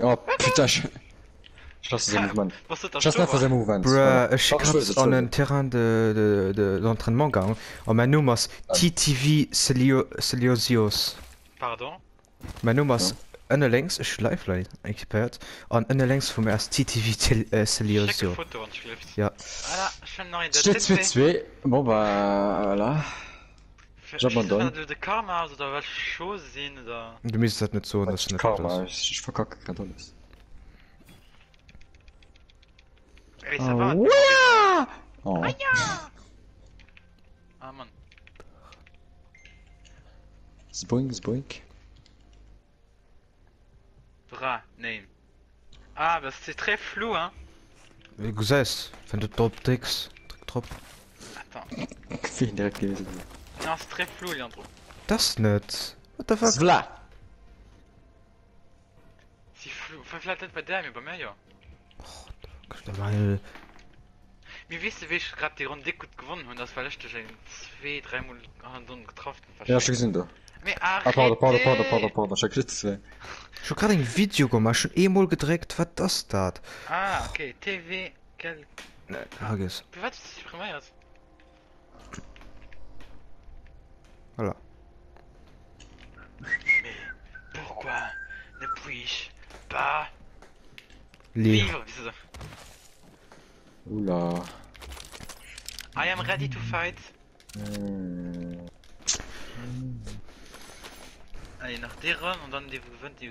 Oh putain, Chasse faisait mouvement. Chasse faisait mouvement. Bruh, je suis gerade on un terrain de, d'entraînement gang. Hein. On oh, manumos ah. TTV Seliosios. Pardon? Manumos Unnerlängs, ich live leider Expert, und Unnerlängs von mir als TTV Seliosio. Ja. Voilà, je viens de Bon bah, voilà. Żabandon. De karma also da da. Du müsstest halt nicht so, dass du nicht Karma, ich, verkacke gerade alles. Ey, ah, oh. ah, ja! ah, Mann. Zboink, zboink. Bra, nein. Ah, bah très flou, hein. Top text. Truc trop. Attends. Non, c'est très flou, Leandro. Das nicht. What the fuck? Zvla! C'est flou. Enfin, vielleicht nicht bei der, aber bei mir ja. Weil, Mir wisst ihr, wie ich gerade die Runde gut gewonnen habe, das war letztes Jahr zwei, dreimal an so getroffen. Ja, schon gesehen, da. Mais Ah, pardon, pardon, pardon, pardon, pardon. Ich zwei. ich hab gerade ein Video gemacht, schon einmal gedreckt, was das da? Ah, ok. TV, quel... Ne, vergiss. Wie war das exprimiert? Voilà. Mais pourquoi ne puis-je pas ist das? Oula. I am ready to fight. Hm. Allez, nach der Run und dann die gewinnt die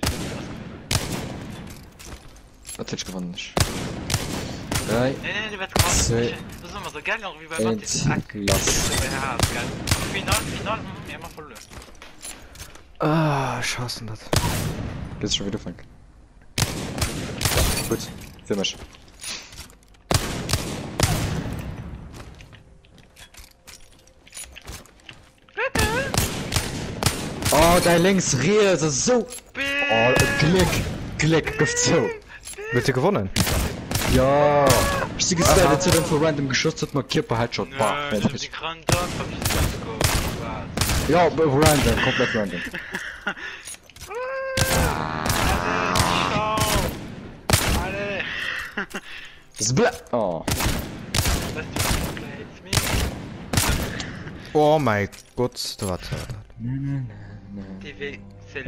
Was hätte ich gewonnen? nicht? Drei, Nee, nee, die wird. Zwei. Das ist immer so geil, wie bei eins, Mattis. lass. Ja, geil. Final, Final, hm, ja, immer voll. Ah, ich hasse das. Jetzt schon wieder Frank. Gut, für mich. Oh, dein links Rehe, das ist so. Oh, Klick, Klick, gibt so. Wird ihr gewonnen? Ja. Ich sehe gesagt, jetzt hat er von random geschossen, hat mal Kippe Headshot. Nö, Bah, ich hab fertig. Ja, random, komplett random. Oh. Das ist mir. Oh mein Gott, warte. TV, c'est